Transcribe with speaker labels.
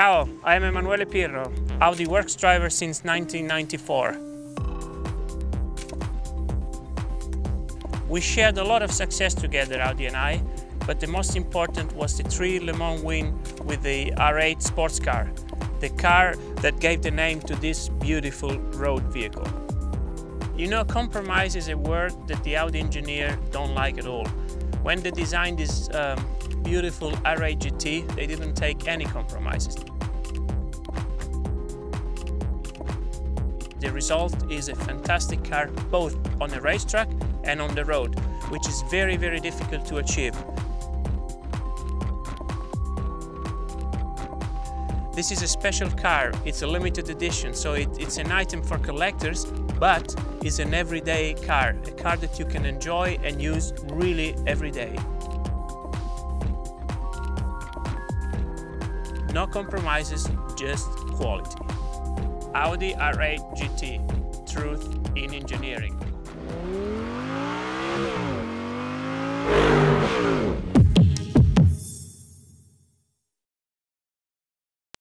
Speaker 1: Ciao, I am Emanuele Pirro, Audi Works driver since 1994. We shared a lot of success together, Audi and I, but the most important was the three Le Mans win with the R8 sports car, the car that gave the name to this beautiful road vehicle. You know, compromise is a word that the Audi engineer don't like at all. When they designed this um, beautiful R8 GT, they didn't take any compromises. The result is a fantastic car both on a racetrack and on the road, which is very, very difficult to achieve. This is a special car, it's a limited edition, so it, it's an item for collectors, but it's an everyday car, a car that you can enjoy and use really every day. No compromises, just quality. Audi R8 GT, truth in engineering.